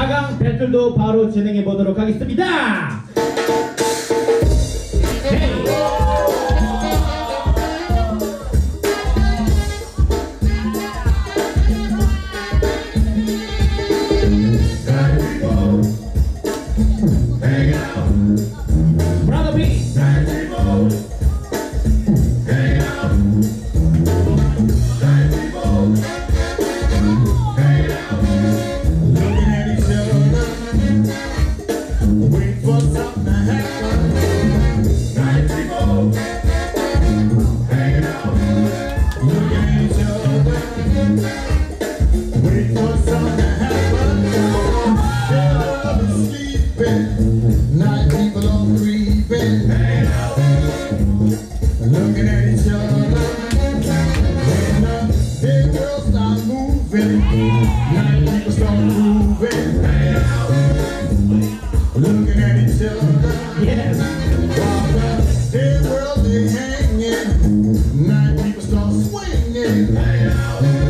4강 배틀도 바로 진행해 보도록 하겠습니다. Hang out. looking at each other. And the moving. People start moving. Looking at each other. The hanging. Night people start swinging.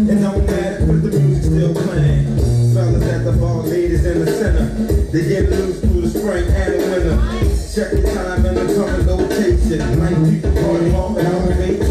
Check the time and the current location. Like people party hard and I'm